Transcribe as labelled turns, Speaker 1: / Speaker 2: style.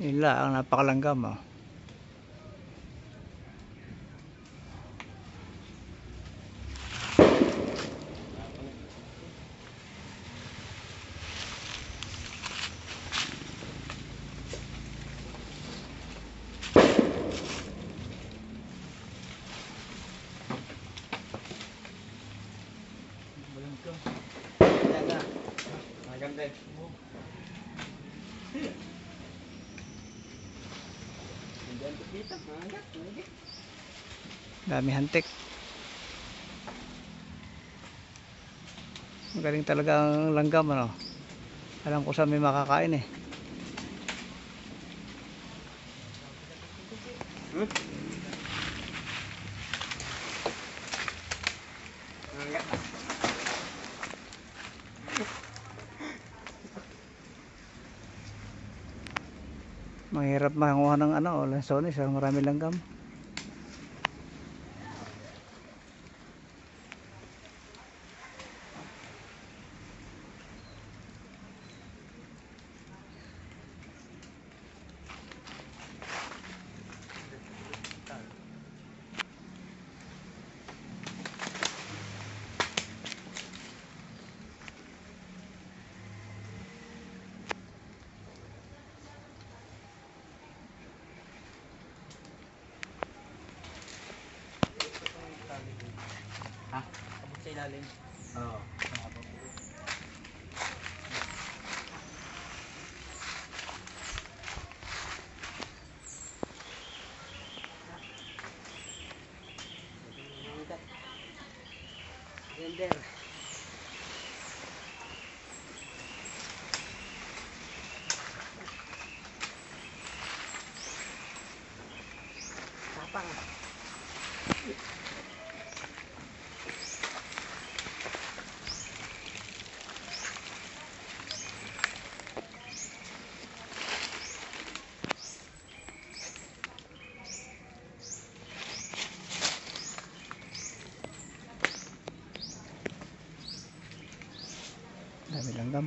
Speaker 1: Yun lang, ang napakalanggam oh.
Speaker 2: Maganda.
Speaker 1: Dami hantik. Magaling talaga ang langgam ano. Alam ko saan may makakain eh.
Speaker 2: Hmm?
Speaker 1: Mahirap makuha ng ano, lansones, ah, marami langgam.
Speaker 2: Ha? Abot sa ilalim. Oo. Gender. Tapang.
Speaker 1: Dami langgam.